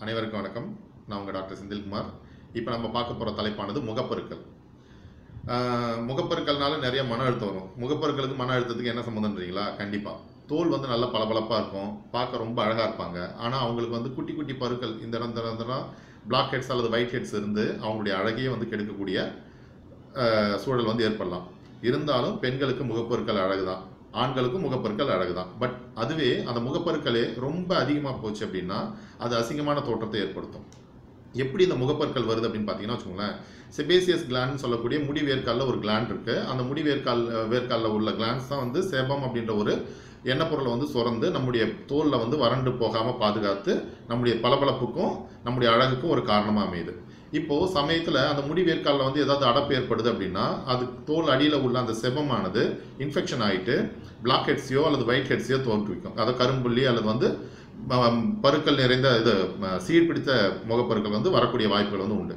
அனைவருக்கும் வணக்கம். நான் உங்கள் டாக்டர் செந்தில்குமார். இப்போ நம்ம பார்க்க போகிற தலைப்பானது முகப்பொருட்கள் ஆஹ், நிறைய மன அழுத்தம் வரும். முகப்பொருட்களுக்கு மன அழுத்தத்துக்கு என்ன சம்மந்தன்றீங்களா கண்டிப்பாக தோல் வந்து நல்லா பளபளப்பாக இருக்கும். பார்க்க ரொம்ப அழகாக இருப்பாங்க. ஆனால் அவங்களுக்கு வந்து குட்டி குட்டி பருக்கள் இந்த இடம் இந்த பிளாக் ஹெட்ஸ் அல்லது ஒயிட் ஹெட்ஸ் இருந்து அவங்களுடைய அழகையே வந்து கெடுக்கக்கூடிய சூழல் வந்து ஏற்படலாம். இருந்தாலும் பெண்களுக்கு முகப்பொருட்கள் அழகு தான் ஆண்களுக்கும் முகப்பொருட்கள் அழகு தான் பட் அதுவே அந்த முகப்பருக்களே ரொம்ப அதிகமாக போச்சு அப்படின்னா அது அசிங்கமான தோற்றத்தை ஏற்படுத்தும். எப்படி இந்த முகப்பற்கள் வருது அப்படின்னு பார்த்தீங்கன்னா வச்சுக்கோங்களேன். செபேசியஸ் கிளாண்ட் சொல்லக்கூடிய முடி வேர்க்காலில் ஒரு கிளாண்ட் இருக்குது அந்த முடி வேர்க்கால் வேர்க்காலில் உள்ள கிளான்ஸ் தான் வந்து சேபம் அப்படின்ற ஒரு எண்ணெப்பொருளை வந்து சுரந்து நம்முடைய தோலில் வந்து வறண்டு போகாமல் பாதுகாத்து நம்முடைய பளபளப்புக்கும் நம்முடைய அழகுக்கும் ஒரு காரணமாக அமையுது. இப்போது சமயத்தில் அந்த முடி வேர்க்காலில் வந்து ஏதாவது அடப்பு ஏற்படுது அப்படின்னா அது தோல் அடியில் உள்ள அந்த செபமானது இன்ஃபெக்ஷன் ஆகிட்டு பிளாக் ஹெட்ஸையோ அல்லது ஒயிட் ஹெட்ஸையோ தோற்றுவிக்கும். அதை கரும்புள்ளி அல்லது வந்து பருக்கள் நிறைந்த இது சீர் சீழ் பிடித்த முகப்பருக்கள் வந்து வரக்கூடிய வாய்ப்புகள் வந்து உண்டு.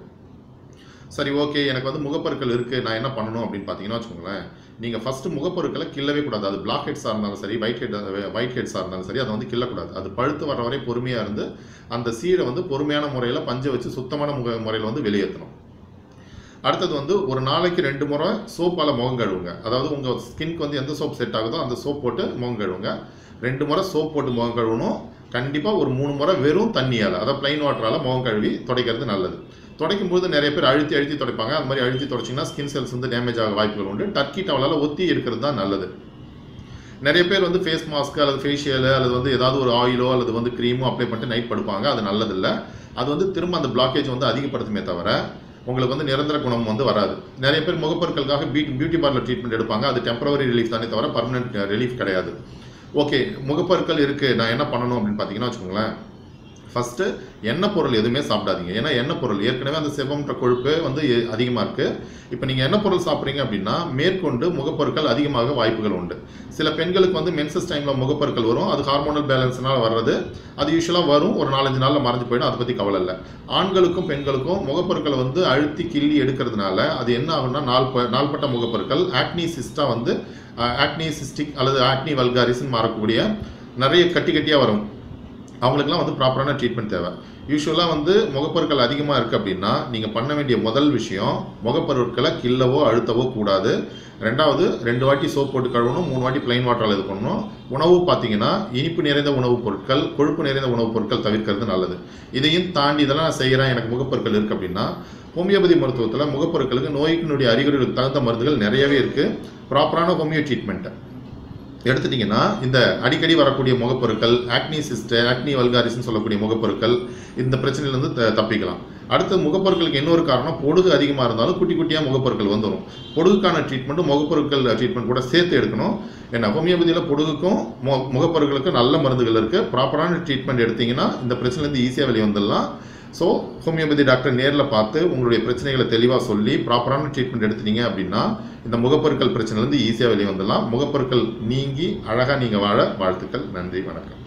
சரி ஓகே எனக்கு வந்து முகப்பருக்கள் இருக்குது நான் என்ன பண்ணணும் அப்படின்னு பார்த்தீங்கன்னா வச்சுக்கோங்களேன் நீங்கள் ஃபஸ்ட்டு முகப்பருக்களை கிள்ளவே கூடாது. அது பிளாக் ஹெட்ஸாக இருந்தாலும் சரி ஒயிட் ஹெட் ஒயிட் ஹெட்ஸாக இருந்தாலும் சரி அதை வந்து கிள்ளக்கூடாது. அது பழுத்து வர வரை பொறுமையாக இருந்து அந்த சீடை வந்து பொறுமையான முறையில் பஞ்சை வச்சு சுத்தமான முக முறையில் வந்து வெளியேற்றணும் அடுத்தது வந்து ஒரு நாளைக்கு ரெண்டு முறை சோப்பால் முகம் கழுவுங்க. அதாவது உங்கள் ஸ்கின்க்கு வந்து எந்த சோப் செட் ஆகுதோ அந்த சோப் போட்டு முகம் கழுவுங்க. ரெண்டு முறை சோப் போட்டு முகம் கழுவணும். கண்டிப்பாக ஒரு மூணு முறை வெறும் தண்ணியால் அதாவது ப்ளைன் வாட்டரால் முகம் கழுவி துடைக்கிறது நல்லது. துடைக்கும் போது நிறைய பேர் அழுத்தி அழுத்தி துடைப்பாங்க. அது மாதிரி அழுத்தி துடைச்சிங்கன்னா ஸ்கின் செல்ஸ் வந்து டேமேஜ் ஆக வாய்ப்புகள் உண்டு. டர்க்கி டவலால் ஒத்தி இருக்கிறது தான் நல்லது. நிறைய பேர் வந்து ஃபேஸ் மாஸ்க் அல்லது ஃபேஷியலு அல்லது வந்து ஏதாவது ஒரு ஆயிலோ அல்லது வந்து க்ரீமோ அப்ளை பண்ணிட்டு நைட் படுப்பாங்க. அது நல்லதில்லை. அது வந்து திரும்ப அந்த பிளாக்கேஜ் வந்து அதிகப்படுத்துமே தவிர உங்களுக்கு வந்து நிரந்தர குணம் வந்து வராது. நிறைய பேர் முகப்பொருட்களுக்காக பியூட்டி பியூட்டி பார்லர் ட்ரீட்மெண்ட் எடுப்பாங்க. அது டெம்பரவரி ரிலீஃப் தானே தவிர பர்மனெண்ட் ரிலீஃப் கிடையாது. ஓகே முகப்பொருட்கள் இருக்குது நான் என்ன பண்ணணும் அப்படின்னு பார்த்தீங்கன்னா வச்சுக்கோங்களேன். ஃபஸ்ட்டு எண்ணெய் பொருள் எதுவுமே சாப்பிடாதீங்க. ஏன்னா எண்ணெய் பொருள். ஏற்கனவே அந்த செவம்ன்ற கொழுப்பு வந்து அதிகமாக இருக்குது இப்போ நீங்கள் எண்ணெய் பொருள் சாப்பிட்றீங்க அப்படின்னா மேற்கொண்டு முகப்பொருட்கள் அதிகமாக வாய்ப்புகள் உண்டு. சில பெண்களுக்கு வந்து மென்சஸ் டைமில் முகப்பொருட்கள் வரும். அது ஹார்மோனல் பேலன்ஸ்னால் வர்றது. அது யூஸ்வலாக வரும். ஒரு நாலஞ்சு நாளில் மறைஞ்சு போயிடும். அதை பற்றி கவலை இல்லை. ஆண்களுக்கும் பெண்களுக்கும் முகப்பொருட்களை வந்து அழுத்தி கிள்ளி எடுக்கிறதுனால அது என்ன ஆகும்னா நாள் ப- நாள்பட்ட முகப்பொருட்கள் ஆக்னி சிஸ்டா வந்து ஆக்னி சிஸ்டிக் அல்லது ஆக்னி வல்காரிஸ்ன்னு மாறக்கூடிய நிறைய கட்டி கட்டியாக வரும். அவங்களுக்குலாம் வந்து ப்ராப்பரான ட்ரீட்மெண்ட் தேவை. யூஸ்வலாக வந்து முகப்பொருட்கள் அதிகமாக இருக்குது அப்படின்னா நீங்கள் பண்ண வேண்டிய முதல் விஷயம் முகப்பொருட்களை கிள்ளவோ அழுத்தவோ கூடாது. ரெண்டாவது ரெண்டு வாட்டி சோப் போட்டு கழுவணும் மூணு வாட்டி ப்ளைன் வாட்டரால் இது பண்ணணும். உணவு பார்த்தீங்கன்னா இனிப்பு நிறைந்த உணவுப் பொருட்கள் கொழுப்பு நிறைந்த உணவுப் பொருட்கள் தவிர்க்கிறது நல்லது. இதையும் தாண்டி இதெல்லாம் நான் செய்கிறேன் எனக்கு முகப்பொருட்கள் இருக்குது அப்படின்னா ஹோமியோபதி மருத்துவத்தில் முகப்பொருட்களுக்கு நோய்க்கினுடைய அறிகுறிகளுக்கு தகுந்த மருந்துகள் நிறையவே இருக்குது ப்ராப்பரான ஹோமியோ ட்ரீட்மெண்ட்டு எடுத்துட்டிங்கன்னா இந்த அடிக்கடி வரக்கூடிய முகப்பொருட்கள் ஆக்னி சிஸ்டர் ஆக்னி வல்காரிஸ்னு சொல்லக்கூடிய முகப்பொருட்கள் இந்த பிரச்சனையிலேருந்து த தப்பிக்கலாம். அடுத்து முகப்பொருட்களுக்கு இன்னொரு காரணம் பொடுகு அதிகமாக இருந்தாலும் குட்டி குட்டியாக முகப்பொருட்கள் வந்துடும் பொடுகுக்கான ட்ரீட்மெண்ட்டும் முகப்பொருட்கள் ட்ரீட்மெண்ட் கூட சேர்த்து எடுக்கணும். ஏன்னா ஹோமியோபதியில் பொடுகுக்கும் மு முகப்பொருட்களுக்கும் நல்ல மருந்துகள் இருக்குது ப்ராப்பரான ட்ரீட்மெண்ட் எடுத்தீங்கன்னா இந்த பிரச்சனைலேருந்து ஈஸியாக வெளியே வந்துடலாம். ஸோ ஹோமியோபதி டாக்டர் நேரில் பார்த்து உங்களுடைய பிரச்சனைகளை தெளிவாக சொல்லி ப்ராப்பரான ட்ரீட்மெண்ட் எடுத்தீங்க அப்படின்னா இந்த முகப்பொருட்கள் பிரச்சனைலேருந்து ஈஸியாக வெளியே வந்துடலாம். முகப்பொருட்கள் நீங்கி அழகாக நீங்கள் வாழ வாழ்த்துக்கள். நன்றி வணக்கம்.